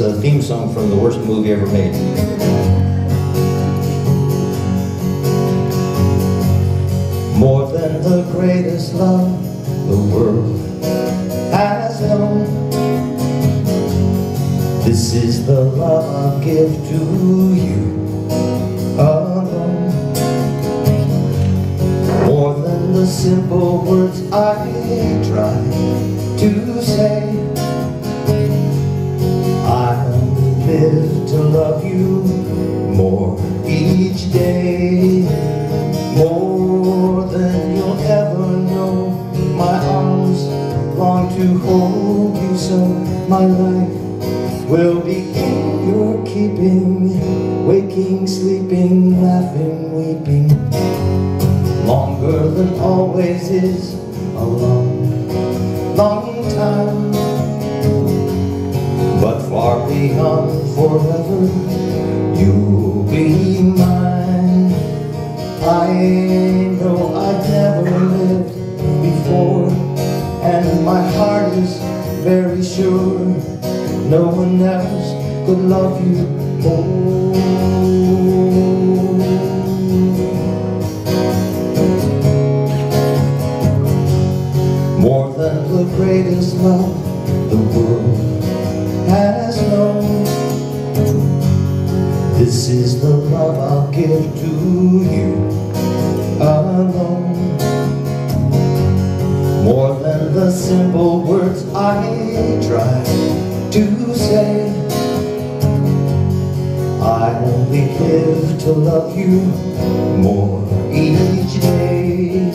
theme song from the worst movie ever made. More than the greatest love the world has known This is the love I'll give to you alone More than the simple words I try to you more each day. More than you'll ever know. My arms long to hold you so My life will be in your keeping Waking, sleeping, laughing, weeping. Longer than always is a long, long time But far beyond forever You'll be mine. I know I've never lived before And my heart is very sure No one else could love you more. More than the greatest love This is the love I'll give to you alone. More than the simple words I try to say I only live to love you more each day.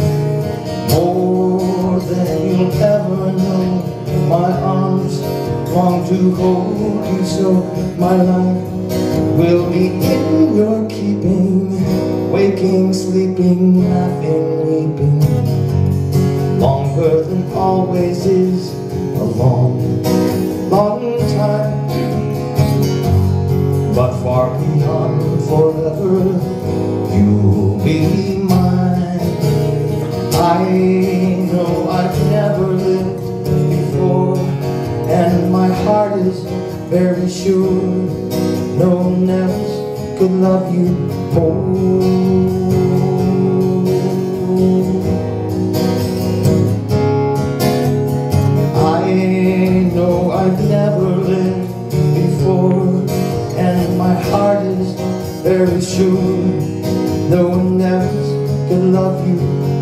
More than you'll ever know. My arms long to hold you so. My life will be in your keeping. Waking, sleeping, laughing, weeping. Longer than always is a long, long time. But far beyond forever You'll be mine one else could love you more. I know I've never lived before And my heart is very sure. No one else can love you